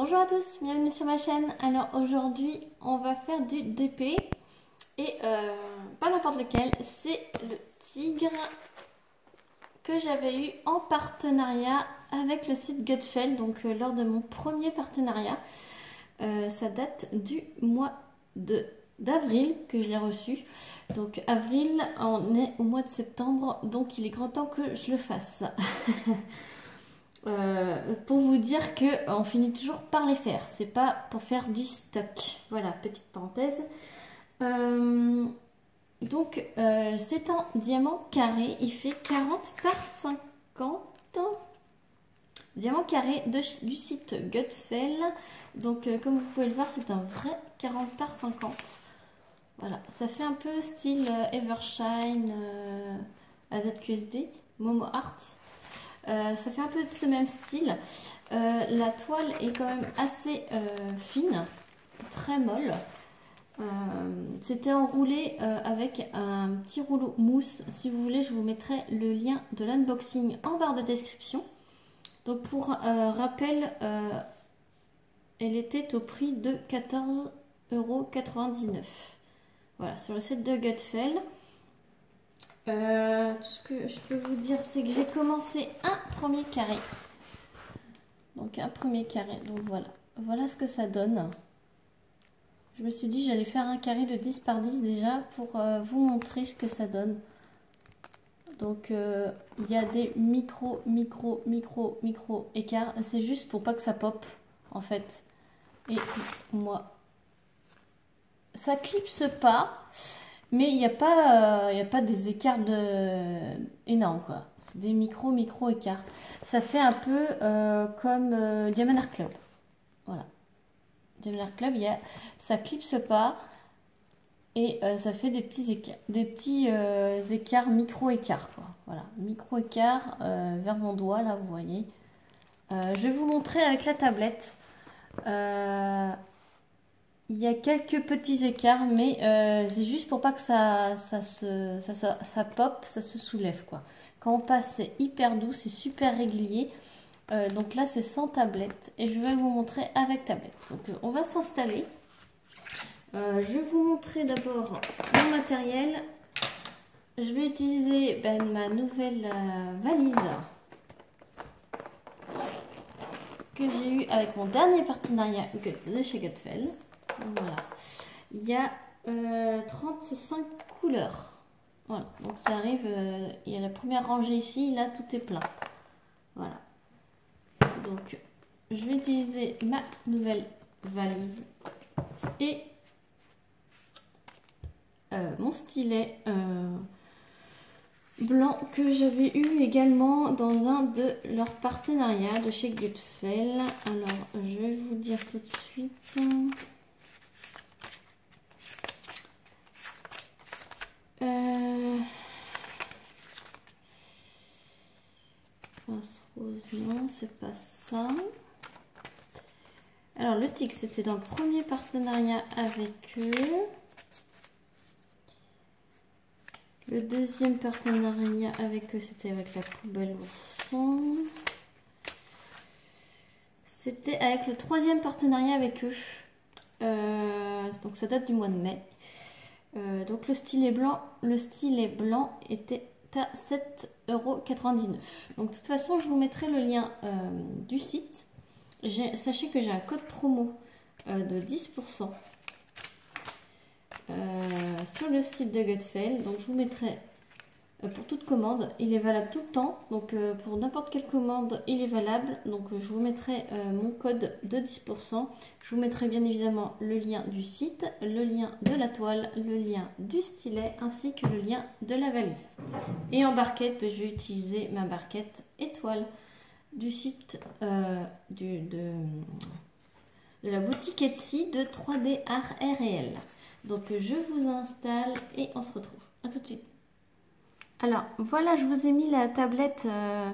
Bonjour à tous, bienvenue sur ma chaîne. Alors aujourd'hui, on va faire du DP et euh, pas n'importe lequel, c'est le tigre que j'avais eu en partenariat avec le site Gutfeld, donc euh, lors de mon premier partenariat. Euh, ça date du mois de d'avril que je l'ai reçu. Donc avril, on est au mois de septembre, donc il est grand temps que je le fasse. Euh, pour vous dire que on finit toujours par les faire. C'est pas pour faire du stock. Voilà, petite parenthèse. Euh, donc, euh, c'est un diamant carré. Il fait 40 par 50. Diamant carré de, du site Gutfell. Donc, comme vous pouvez le voir, c'est un vrai 40 par 50. Voilà, ça fait un peu style Evershine, AZQSD, Momo Art. Euh, ça fait un peu de ce même style. Euh, la toile est quand même assez euh, fine, très molle. C'était enroulé avec un petit rouleau mousse. Si vous voulez, je vous mettrai le lien de l'unboxing en barre de description. Donc pour rappel, elle était au prix de 14,99€. Voilà, sur le site de Gutfell. Euh, tout ce que je peux vous dire, c'est que j'ai commencé un premier carré. Donc un premier carré. Donc voilà. Voilà ce que ça donne. Je me suis dit j'allais faire un carré de 10 par 10 déjà pour euh, vous montrer ce que ça donne. Donc euh, il y a des micro, micro, micro, micro écarts. C'est juste pour pas que ça pop en fait. Et moi, ça clipse pas. Mais il n'y a, pas, euh, a pas des écarts de... énormes, quoi. C'est des micro, micro écarts. Ça fait un peu euh, comme euh, Diamond Art Club. Voilà. Diamond Art Club, y a, ça clipse pas. Et ça fait des petits écarts, des petits écarts, micro écarts, quoi. Voilà, micro écarts vers mon doigt, là, vous voyez. je vais vous montrer avec la tablette. Il y a quelques petits écarts, mais euh, c'est juste pour pas que ça, ça, se, ça, ça, pop, ça se soulève quoi. Quand on passe, c'est hyper doux, c'est super régulier. Euh, donc là, c'est sans tablette et je vais vous montrer avec tablette. Donc euh, on va s'installer. je vais vous montrer d'abord mon matériel. Je vais utiliser ben, ma nouvelle valise que j'ai eu avec mon dernier partenariat de chez Gutfeld. Voilà. Il y a 35 euh, couleurs. Voilà. Donc ça arrive, euh, il y a la première rangée ici, là tout est plein. Voilà. Donc je vais utiliser ma nouvelle valise et euh, mon stylet blanc que j'avais eu également dans un de leurs partenariats de chez Gutfell. Alors je vais vous dire tout de suite. Euh... rose, non, c'est pas ça. Alors, le tic, c'était dans le premier partenariat avec eux. Le deuxième partenariat avec eux, c'était avec la poubelle ourson. C'était avec le troisième partenariat avec eux. Euh, donc, ça date du mois de mai. Euh, donc le stylet blanc, le stylet blanc était à 7,99€. Donc de toute façon, je vous mettrai le lien euh, du site. Sachez que j'ai un code promo euh, de 10% sur le site de Gutfeld. Donc je vous mettrai pour toute commande. Il est valable tout le temps. Donc euh, pour n'importe quelle commande, il est valable. Donc euh, je vous mettrai mon code de 10%. Je vous mettrai bien évidemment le lien du site, le lien de la toile, le lien du stylet ainsi que le lien de la valise. Et en barquette, ben, je vais utiliser ma barquette étoile du site de, la boutique Etsy de 3D Art Réel. Donc je vous installe et on se retrouve. A tout de suite. Alors voilà, je vous ai mis la tablette euh,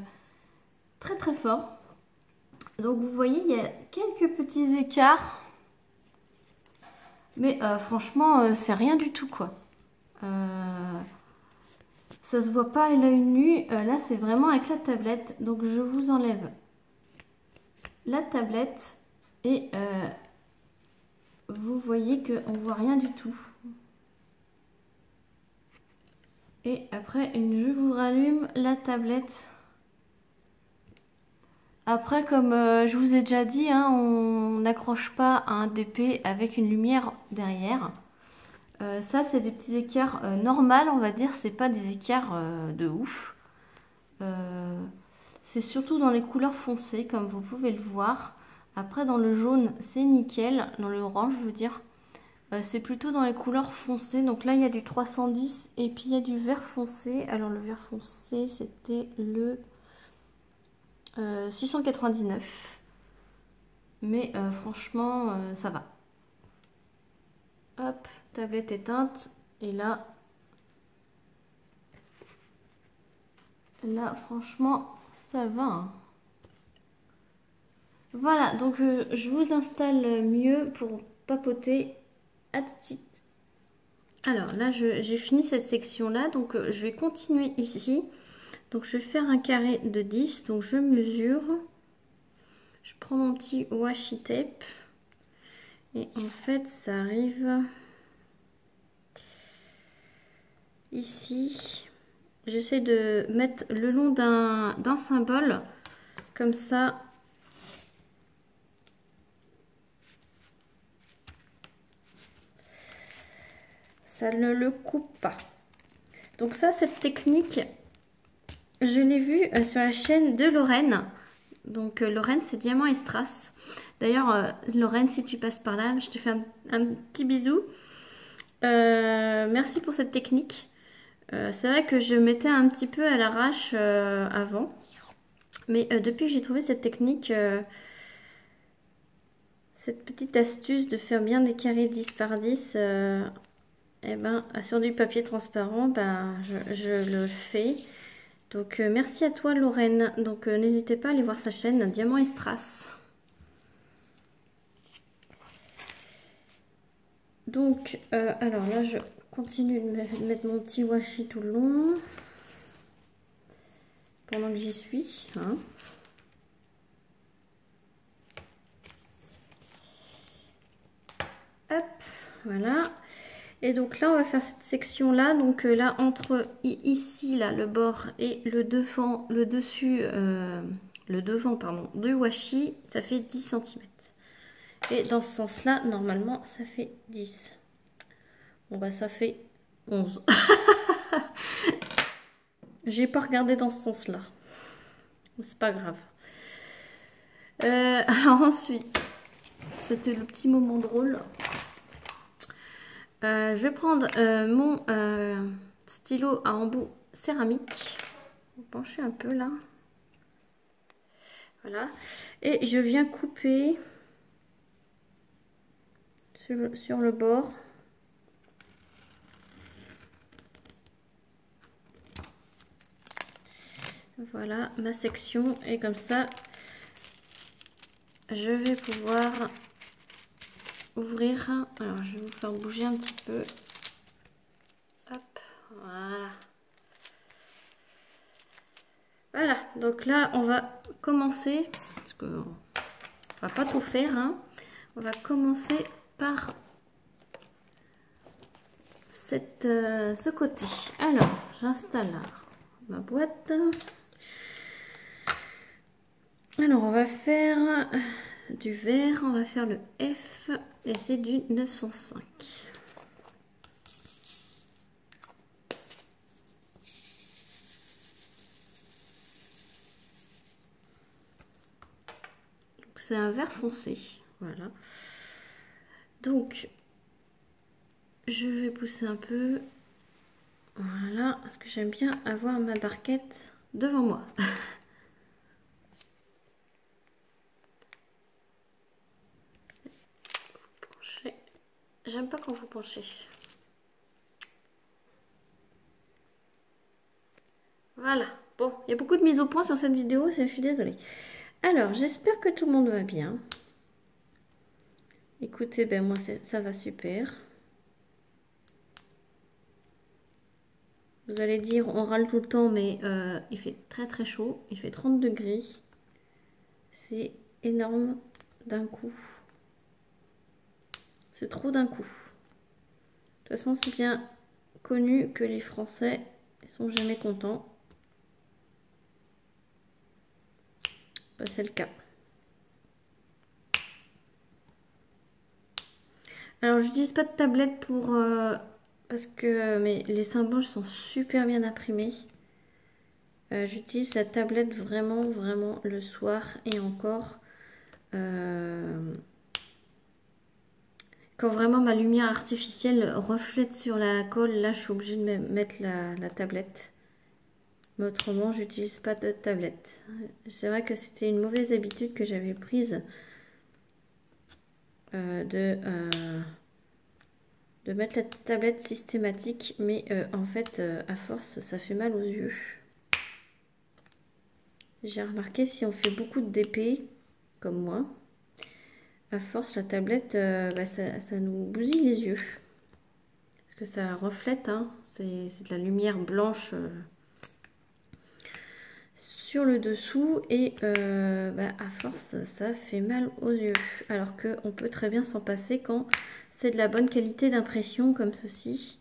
très très fort. Donc vous voyez, il y a quelques petits écarts. Mais euh, franchement, euh, c'est rien du tout quoi. ça se voit pas à l'œil nu. là, c'est vraiment avec la tablette. Donc je vous enlève la tablette. Et vous voyez qu'on ne voit rien du tout. Et après, je vous rallume la tablette. Après, comme euh, je vous ai déjà dit, hein, on n'accroche pas un DP avec une lumière derrière. Euh, ça, c'est des petits écarts euh, normaux, on va dire. C'est pas des écarts de ouf. c'est surtout dans les couleurs foncées, comme vous pouvez le voir. Après, dans le jaune, c'est nickel. Dans le orange, je veux dire. C'est plutôt dans les couleurs foncées. Donc là, il y a du 310 et puis il y a du vert foncé. Alors, le vert foncé, c'était le 699. Euh, Mais euh, franchement, euh, ça va. Hop, tablette éteinte. Et là, là, franchement, ça va. Hein. Voilà, donc je vous installe mieux pour papoter. Tout de suite. Alors là, j'ai fini cette section-là, donc je vais continuer ici. Donc je vais faire un carré de 10. Donc je mesure. Je prends mon petit washi tape. Et en fait ça arrive ici. J'essaie de mettre le long d'un symbole. Comme ça. Ça ne le coupe pas. Donc ça, cette technique, je l'ai vu euh, sur la chaîne de Lorraine. Donc euh, Lorraine, c'est Diamant et Strass. D'ailleurs, euh, Lorraine, si tu passes par là, je te fais un, petit bisou. merci pour cette technique. c'est vrai que je mettais un petit peu à l'arrache avant. Mais depuis que j'ai trouvé cette technique, cette petite astuce de faire bien des carrés 10 par 10, eh ben, sur du papier transparent, ben, je le fais. Donc euh, merci à toi Lorraine. Donc euh, n'hésitez pas à aller voir sa chaîne Diamant et Strass. Donc euh, alors là je continue de mettre mon petit washi tout le long. Pendant que j'y suis. Hein. Hop, voilà. Et donc là, on va faire cette section-là. Donc euh, là, entre ici, là, le bord et le devant, le dessus, euh, le devant, pardon, de washi, ça fait 10 cm. Et dans ce sens-là, normalement, ça fait 10. Bon bah ça fait 11. J'ai pas regardé dans ce sens-là. C'est pas grave. Euh, alors ensuite, c'était le petit moment drôle. Euh, je vais prendre euh, mon euh, stylo à embout céramique. pencher un peu là. Voilà. Et je viens couper sur, le bord. Voilà ma section. Et comme ça, je vais pouvoir ouvrir. Alors, je vais vous faire bouger un petit peu. Hop, voilà. Voilà, donc là, on va commencer, parce que on va pas tout faire, hein. On va commencer par euh, ce côté. Alors, j'installe ma boîte. Alors, on va faire du vert, on va faire le F et c'est du 905. C'est un vert foncé, voilà. Donc, je vais pousser un peu. Voilà, parce que j'aime bien avoir ma barquette devant moi. J'aime pas quand vous penchez. Voilà. Bon, il y a beaucoup de mise au point sur cette vidéo, je suis désolée. Alors, j'espère que tout le monde va bien. Écoutez, ben moi, ça va super. Vous allez dire, on râle tout le temps, mais euh, il fait très très chaud. Il fait 30 degrés. C'est énorme d'un coup. C'est trop d'un coup. De toute façon, c'est bien connu que les Français sont jamais contents. Bah, c'est le cas. Alors, je n'utilise pas de tablette pour... Euh, parce que mais les symboles sont super bien imprimés. Euh, j'utilise la tablette vraiment, vraiment le soir et encore... Euh, quand vraiment ma lumière artificielle reflète sur la colle, là je suis obligée de mettre la, tablette. Mais autrement, j'utilise pas de tablette. C'est vrai que c'était une mauvaise habitude que j'avais prise euh, de, euh, de mettre la tablette systématique, mais euh, en fait, à force, ça fait mal aux yeux. J'ai remarqué si on fait beaucoup de DP, comme moi, à force, la tablette, euh, bah, ça, nous bousille les yeux. Parce que ça reflète, hein. c'est de la lumière blanche euh, sur le dessous. Et euh, bah, à force, ça fait mal aux yeux. Alors qu'on peut très bien s'en passer quand c'est de la bonne qualité d'impression comme ceci.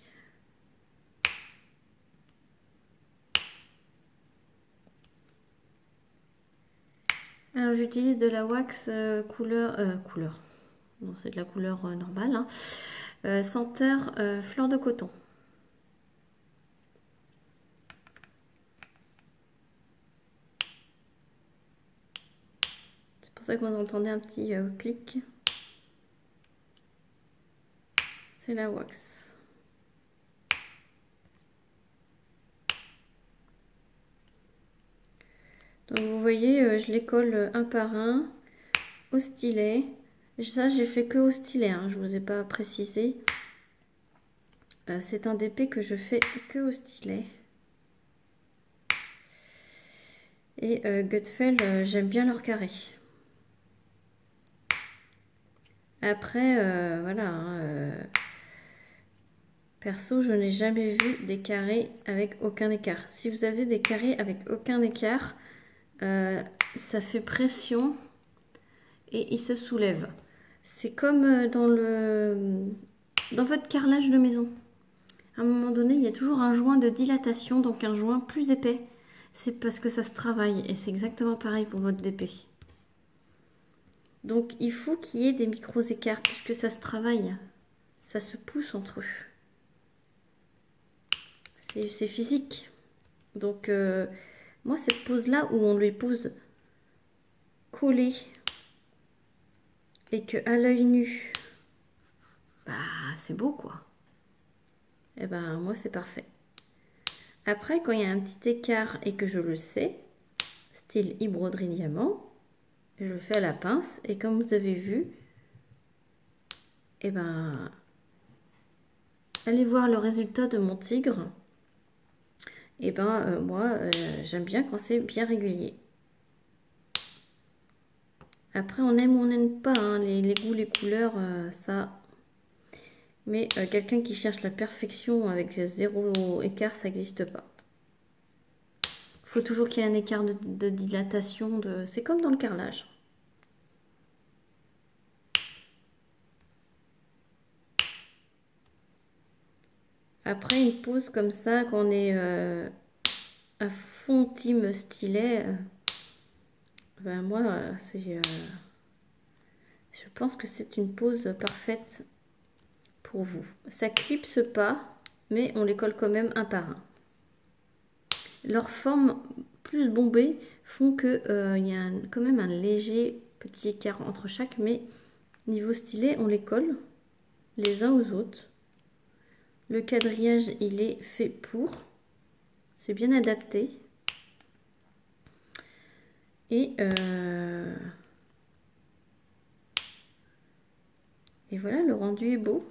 J'utilise de la wax euh, couleur, euh, couleur, non c'est de la couleur euh, normale, hein. senteur fleur de coton. C'est pour ça que vous entendez un petit clic. C'est la wax. Vous voyez, euh, je les colle un par un au stylet. Ça, j'ai fait que au stylet, hein, je ne vous ai pas précisé. Euh, c'est un DP que je fais que au stylet. Et euh, Gutfeld, j'aime bien leur carré. Après, voilà. Hein, perso, je n'ai jamais vu des carrés avec aucun écart. Si vous avez des carrés avec aucun écart, euh, ça fait pression et il se soulève. C'est comme euh, dans, le, dans votre carrelage de maison. À un moment donné, il y a toujours un joint de dilatation, donc un joint plus épais. C'est parce que ça se travaille et c'est exactement pareil pour votre DP. Donc il faut qu'il y ait des micros écarts puisque ça se travaille. Ça se pousse entre eux. C'est physique. Donc euh, moi, cette pose-là où on lui pose collé et que à l'œil nu, bah, c'est beau quoi. Et eh ben moi, c'est parfait. Après, quand il y a un petit écart et que je le sais, style broderie diamant, je fais à la pince et comme vous avez vu, et eh ben, allez voir le résultat de mon tigre et eh ben euh, moi euh, j'aime bien quand c'est bien régulier. Après on aime ou on n'aime pas hein, les, goûts, les couleurs, euh, ça. Mais quelqu'un qui cherche la perfection avec zéro écart, ça n'existe pas. Il faut toujours qu'il y ait un écart de, de dilatation. De... C'est comme dans le carrelage. Après une pose comme ça, qu'on est euh, à fond team stylet, euh, ben moi, euh, je pense que c'est une pose parfaite pour vous. Ça clipse pas, mais on les colle quand même un par un. Leurs formes plus bombées font que il y a quand même un léger petit écart entre chaque, mais niveau stylet, on les colle les uns aux autres. Le quadrillage, il est fait pour. C'est bien adapté. Et, euh, voilà, le rendu est beau.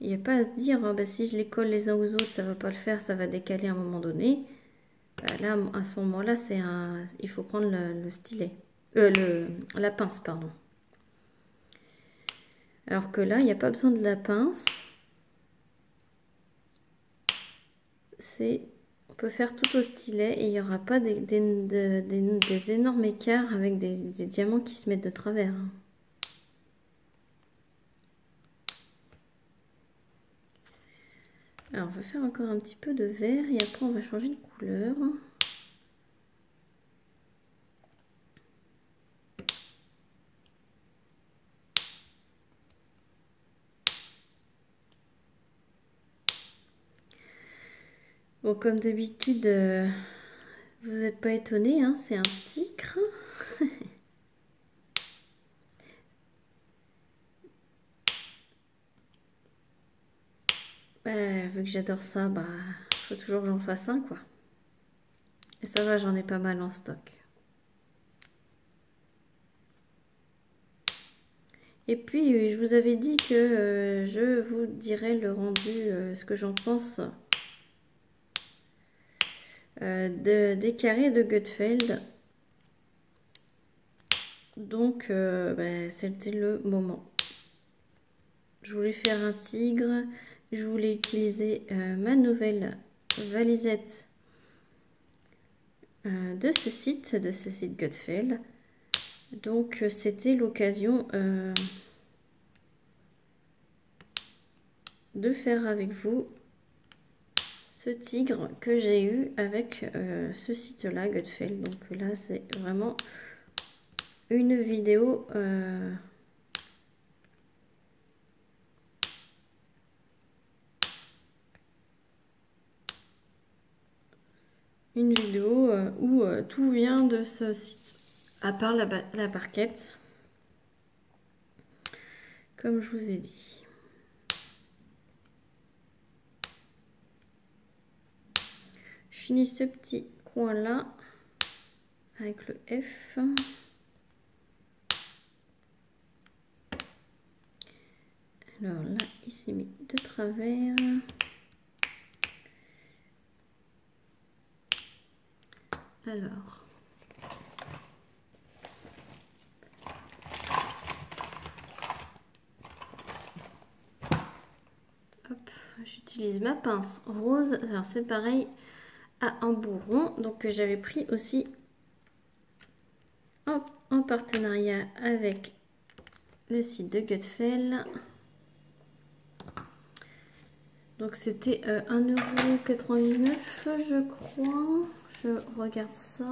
Il n'y a pas à se dire, ah, bah, si je les colle les uns aux autres, ça ne va pas le faire, ça va décaler à un moment donné. Bah, là, à ce moment-là, un, il faut prendre le, stylet. Euh, le, la pince, pardon. Alors que là, il n'y a pas besoin de la pince. On peut faire tout au stylet et il n'y aura pas des, des, énormes écarts avec des, diamants qui se mettent de travers. Hein. Alors, on va faire encore un petit peu de vert et après on va changer de couleur. Bon, comme d'habitude, euh, vous n'êtes pas étonné, hein, c'est un tigre. Vu que j'adore ça, bah, faut toujours que j'en fasse un, quoi. Et ça va, j'en ai pas mal en stock. Et puis, je vous avais dit que euh, je vous dirais le rendu, euh, ce que j'en pense euh, de, des carrés de Gutfeld. Donc, bah, c'était le moment. Je voulais faire un tigre je voulais utiliser euh, ma nouvelle valisette euh, de ce site, de ce site Gutfeld. Donc euh, c'était l'occasion de faire avec vous ce tigre que j'ai eu avec ce site là Gutfeld. Donc là c'est vraiment une vidéo une vidéo euh, où euh, tout vient de ce site, à part la, la barquette, comme je vous ai dit. Finis ce petit coin là avec le F. Alors là, il s'est mis de travers. Alors. j'utilise ma pince rose. Alors c'est pareil à un. Donc j'avais pris aussi en, partenariat avec le site de Gutfell. Donc c'était 1,99€ euh, je crois je regarde ça.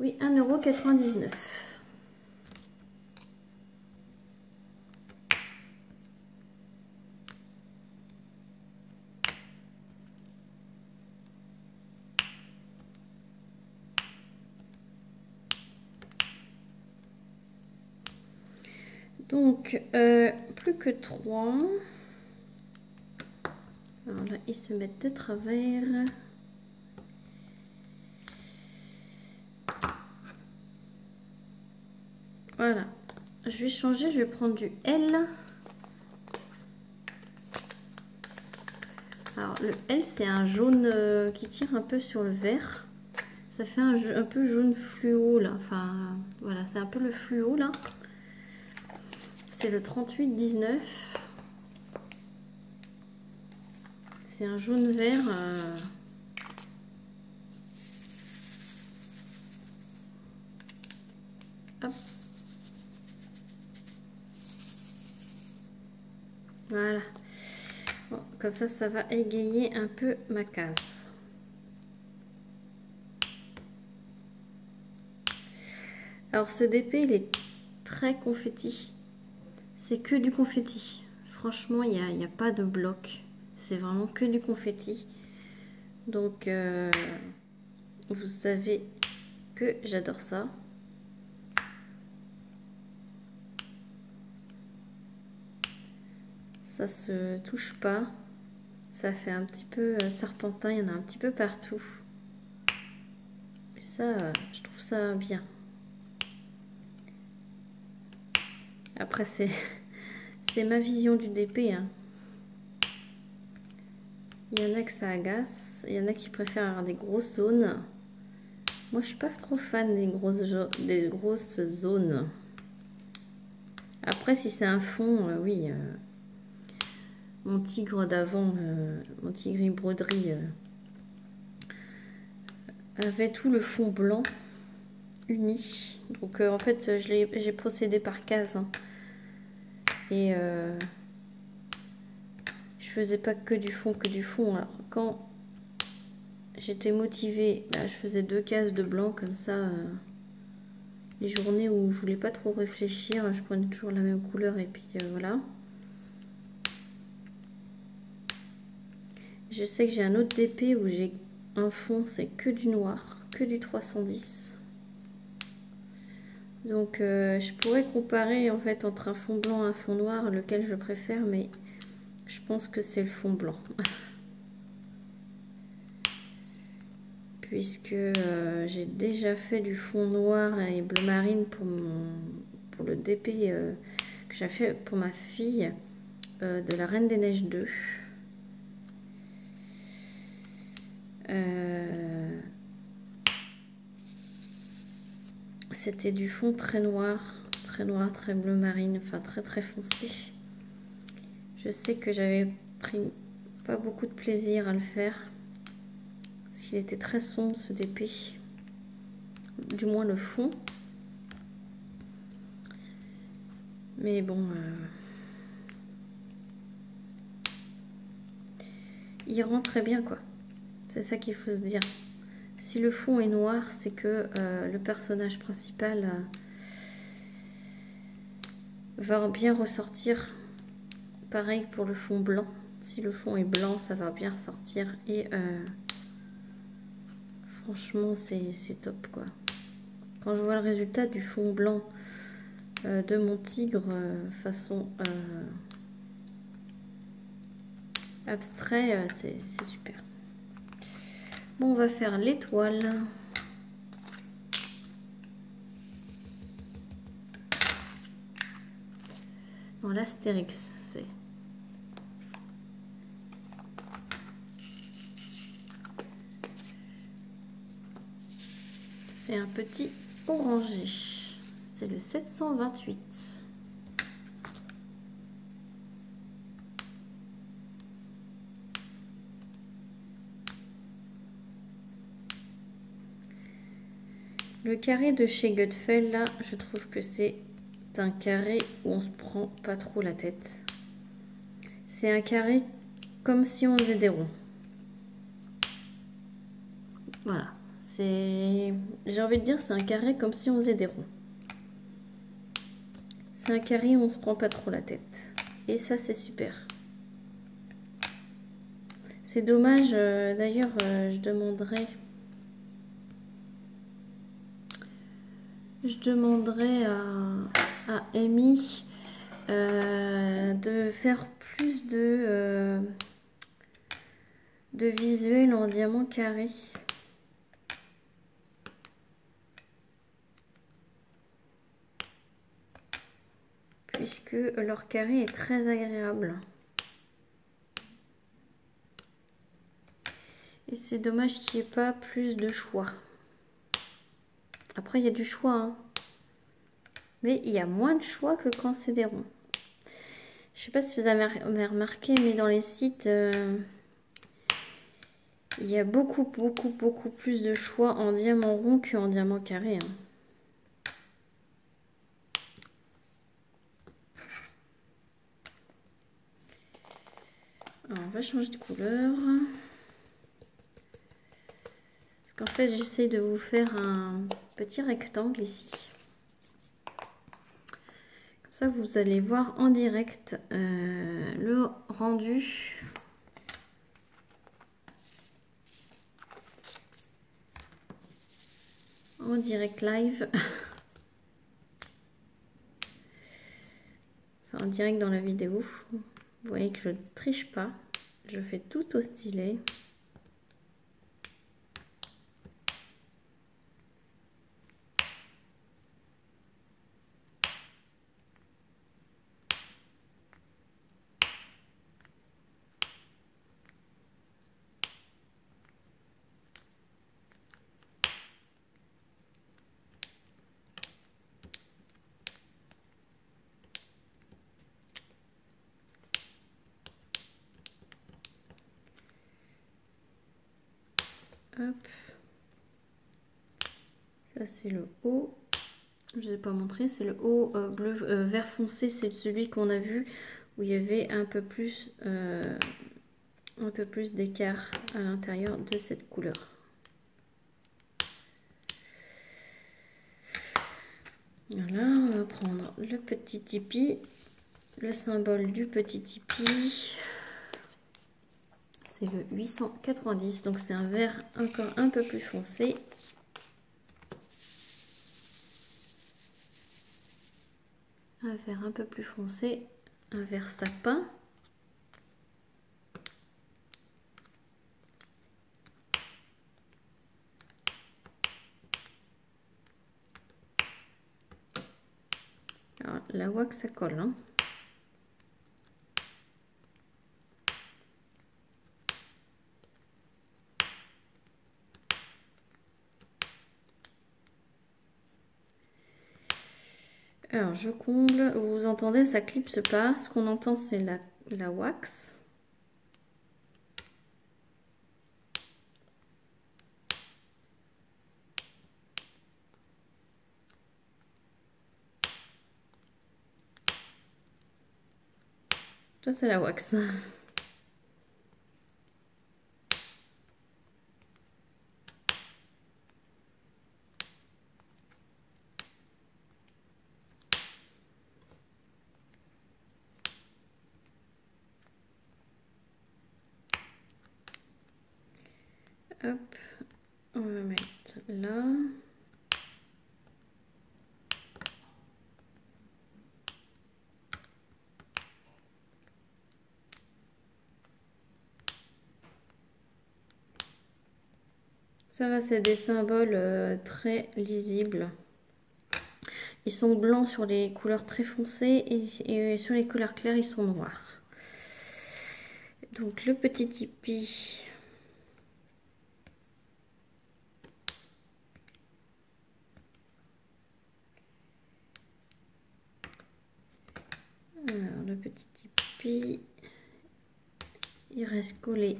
Oui, 1,99€. Euh, plus que 3. Alors là, ils se mettent de travers. Voilà. Je vais changer, je vais prendre du L. Alors le L, c'est un jaune euh, qui tire un peu sur le vert. Ça fait un, un peu jaune fluo là. Enfin, voilà, c'est un peu le fluo là. C'est le 38-19. C'est un jaune vert. Euh, voilà. comme ça, ça va égayer un peu ma case. Alors ce DP, il est très confetti. C'est que du confetti. Franchement, il n'y a, pas de bloc. C'est vraiment que du confetti. Donc, euh, vous savez que j'adore ça. Ça se touche pas. Ça fait un petit peu euh, serpentin, il y en a un petit peu partout. Et ça, je trouve ça bien. Après, c'est ma vision du DP. Hein. Il y en a que ça agace. Il y en a qui préfèrent avoir des grosses zones. Moi, je suis pas trop fan des grosses, des grosses zones. Après, si c'est un fond, euh, oui. Euh, mon tigre d'avant, euh, mon tigre broderie, avait tout le fond blanc uni. Donc, en fait, j'ai procédé par case. Hein. Et je faisais pas que du fond, que du fond. Quand j'étais motivée, bah, je faisais deux cases de blanc comme ça. Euh, les journées où je voulais pas trop réfléchir, je prenais toujours la même couleur et puis euh, voilà. Je sais que j'ai un autre DP où j'ai un fond, c'est que du noir, que du 310. Donc euh, je pourrais comparer en fait entre un fond blanc et un fond noir, lequel je préfère, mais je pense que c'est le fond blanc. Puisque euh, j'ai déjà fait du fond noir et bleu marine pour, pour le DP euh, que j'ai fait pour ma fille de la Reine des Neiges 2. C'était du fond très noir, très noir, très bleu marine, enfin très très foncé. Je sais que j'avais pris pas beaucoup de plaisir à le faire. Parce qu'il était très sombre ce DP. Du moins le fond. Mais bon... Euh, il rend très bien quoi. C'est ça qu'il faut se dire. Si le fond est noir, c'est que euh, le personnage principal euh, va bien ressortir. Pareil pour le fond blanc. Si le fond est blanc, ça va bien ressortir. Et euh, franchement, c'est top quoi. Quand je vois le résultat du fond blanc de mon tigre façon abstrait, c'est super. On va faire l'étoile. Bon, l'astérix, c'est... C'est un petit orangé. C'est le 728. Le carré de chez Gutfeld, là, je trouve que c'est un carré où on se prend pas trop la tête. C'est un carré comme si on faisait des ronds. Voilà. C'est... J'ai envie de dire, c'est un carré comme si on faisait des ronds. C'est un carré où on se prend pas trop la tête. Et ça, c'est super. C'est dommage, euh, d'ailleurs, euh, je demanderai je demanderai à, Amy euh, de faire plus de, euh, de visuels en diamant carré. Puisque leur carré est très agréable. Et c'est dommage qu'il n'y ait pas plus de choix. Après, il y a du choix. Hein. Mais il y a moins de choix que quand c'est des ronds. Je sais pas si vous avez remarqué, mais dans les sites, euh, il y a beaucoup, beaucoup, beaucoup plus de choix en diamant rond qu'en diamant carré. Hein. Alors, on va changer de couleur. Parce qu'en fait, j'essaie de vous faire un petit rectangle ici. Comme ça, vous allez voir en direct euh, le rendu. En direct live. enfin, en direct dans la vidéo. Vous voyez que je ne triche pas. Je fais tout au stylet. Ça le haut. Je ne vais pas montrer, c'est le haut euh, bleu euh, vert foncé, c'est celui qu'on a vu où il y avait un peu plus, euh, un peu plus d'écart à l'intérieur de cette couleur. Voilà, on va prendre le petit tipi, le symbole du petit tipi. C'est le 890, donc c'est un vert encore un peu plus foncé. Vert un peu plus foncé, un vert sapin. Alors, la wax ça colle. Hein. Je comble. Vous entendez, ça clipse pas. Ce qu'on entend, c'est la, la wax. Ça, c'est la wax. Hop, on va mettre là. Ça va, c'est des symboles euh, très lisibles. Ils sont blancs sur les couleurs très foncées et, sur les couleurs claires, ils sont noirs. Donc le petit tipi. Alors le petit tipi, il reste collé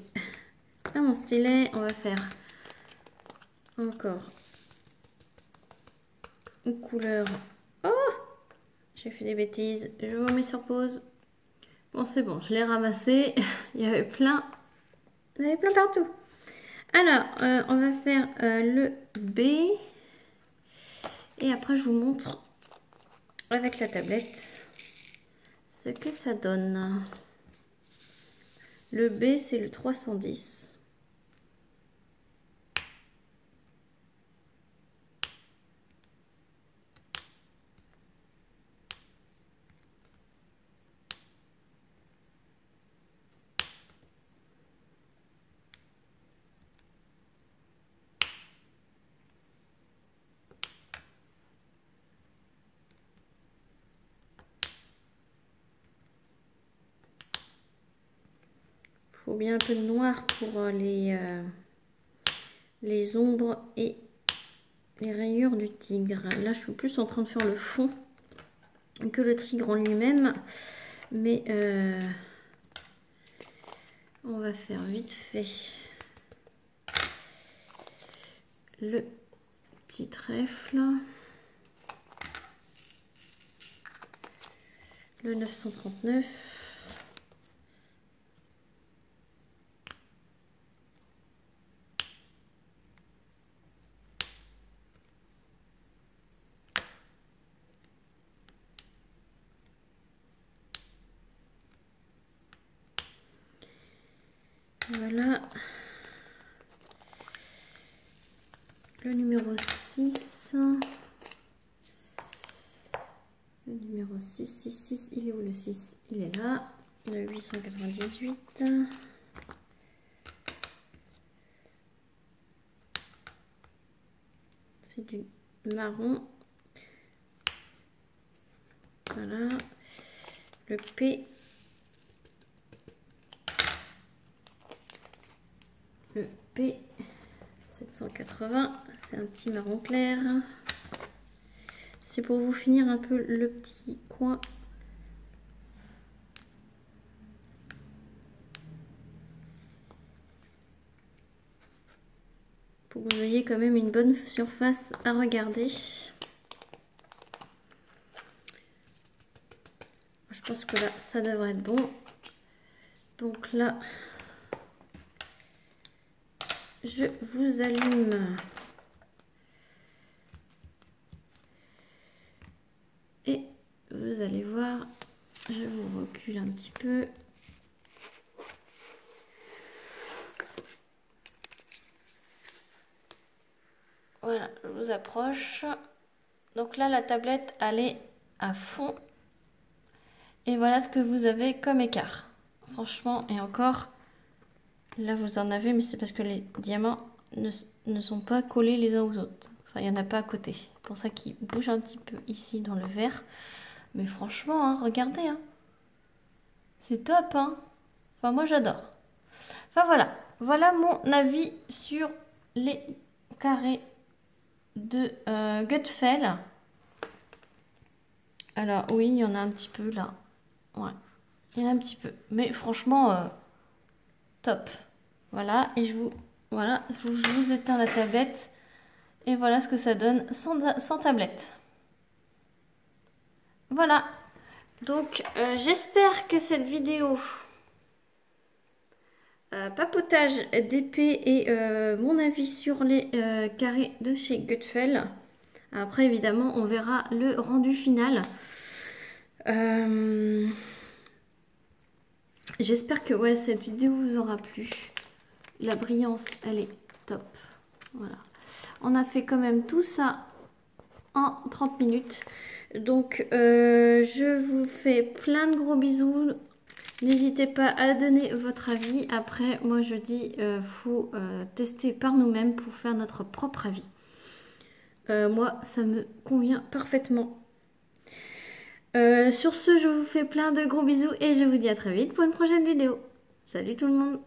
à mon stylet. On va faire encore une couleur. Oh J'ai fait des bêtises. Je vous mets sur pause. Bon, c'est bon, je l'ai ramassé. Il y avait plein. Il y avait plein partout. Alors, euh, on va faire euh, le B. Et après, je vous montre avec la tablette ce que ça donne. Le B, c'est le 310. Bien un peu de noir pour euh, les, euh, les ombres et les rayures du tigre. Là, je suis plus en train de faire le fond que le tigre en lui-même. Mais euh, on va faire vite fait le petit trèfle. Le 939. Voilà. Le numéro 6. Le numéro 6, 6, 6, il est où le 6 Il est là. Le 898. C'est du marron. Voilà. Le P P780. C'est un petit marron clair. C'est pour vous finir un peu le petit coin. Pour que vous ayez quand même une bonne surface à regarder. Je pense que là, ça devrait être bon. Donc là, je vous allume. Et vous allez voir, je vous recule un petit peu. Voilà, je vous approche. Donc là, la tablette, elle est à fond. Et voilà ce que vous avez comme écart. Franchement, et encore, là vous en avez, mais c'est parce que les diamants ne, sont pas collés les uns aux autres. Enfin, il n'y en a pas à côté. C'est pour ça qu'ils bougent un petit peu ici dans le verre. Mais franchement, hein, regardez. Hein. C'est top. Hein enfin, moi j'adore. Enfin voilà. Voilà mon avis sur les carrés de euh, Gutfell. Alors oui, il y en a un petit peu là. Ouais, il y en a un petit peu. Mais franchement, euh, top. Voilà, et je vous, voilà, vous éteins la tablette. Et voilà ce que ça donne sans, tablette. Voilà. Donc, euh, j'espère que cette vidéo euh, papotage d'épée et mon avis sur les carrés de chez Gutfell. Après, évidemment, on verra le rendu final. Euh, j'espère que ouais, cette vidéo vous aura plu. La brillance, elle est top. Voilà. On a fait quand même tout ça en 30 minutes. Donc, euh, je vous fais plein de gros bisous. N'hésitez pas à donner votre avis. Après, moi je dis, euh, faut tester par nous-mêmes pour faire notre propre avis. moi, ça me convient parfaitement. Euh, sur ce, je vous fais plein de gros bisous et je vous dis à très vite pour une prochaine vidéo. Salut tout le monde